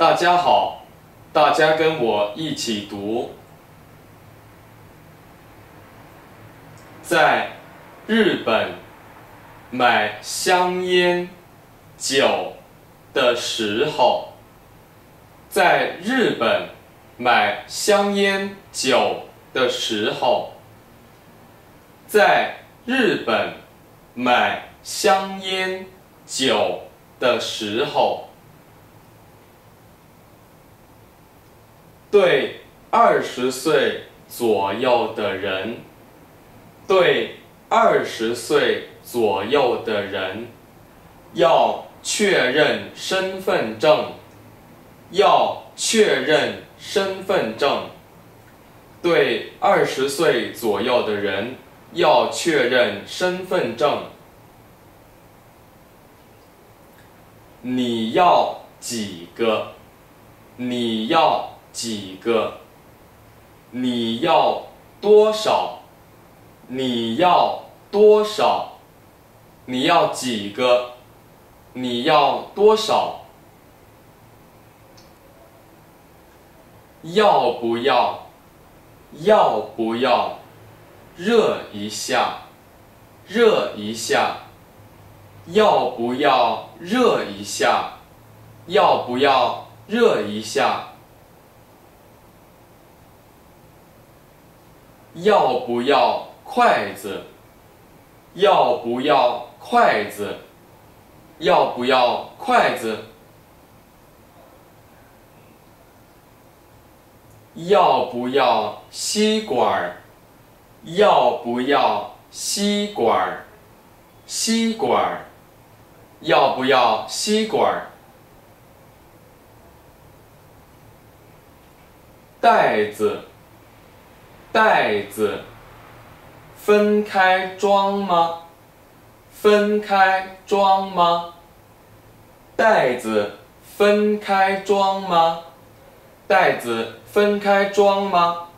大家好，大家跟我一起读。在日本买香烟、酒的时候，在日本买香烟、酒的时候，在日本买香烟、酒的时候，对二十岁左右的人，对二十岁左右的人，要确认身份证，要确认身份证。对二十岁左右的人，要确认身份证。你要几个？你要几个？你要多少？你要多少？你要几个？你要多少？要不要？要不要？热一下，热一下。要不要热一下？要不要热一下？要不要筷子？要不要筷子？要不要筷子？要不要吸管儿？要不要吸管儿？吸管儿？要不要吸管儿？袋子？袋子？分开装吗？分开装吗？袋子分开装吗？袋子分开装吗？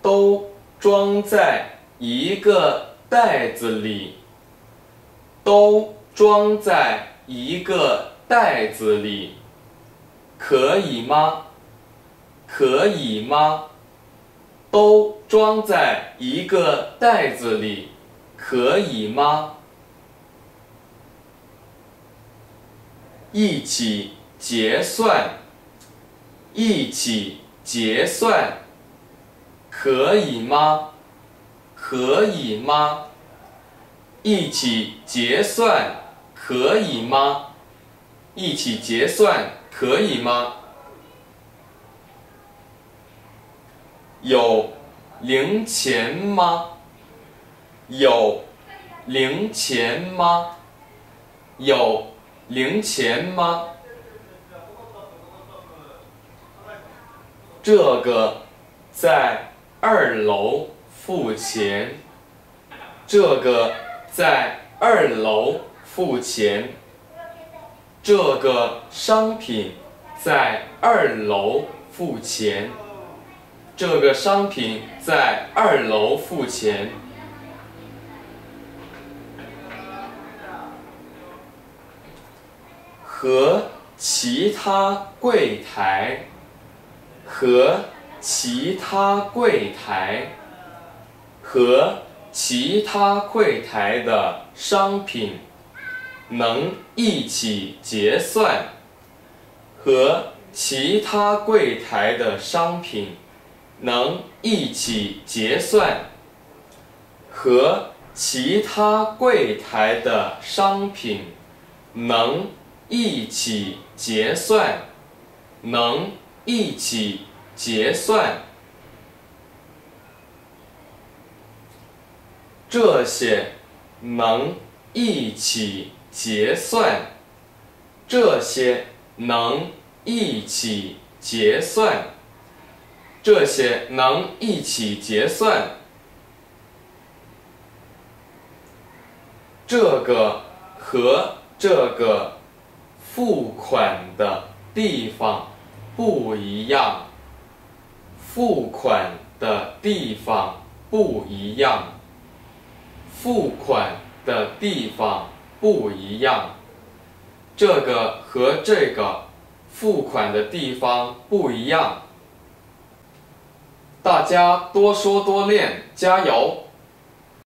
都装在一个袋子里。都装在一个袋子里，可以吗？可以吗？都装在一个袋子里，可以吗？一起结算，一起结算，可以吗？可以吗？一起结算，可以吗？一起结算，可以吗？有零钱吗？有零钱吗？有零钱吗？这个在二楼付钱。这个在二楼付钱。这个商品在二楼付钱。这个商品在二楼付钱。和其他柜台，和其他柜台，和其他柜台的商品能一起结算。和其他柜台的商品能一起结算。和其他柜台的商品能一起结算。能一起结算。这些能一起结算。这些能一起结算。这些能一起结算。这个和这个付款的地方不一样。付款的地方不一样。付款的地方不一样。这个和这个付款的地方不一样。大家多说多练，加油！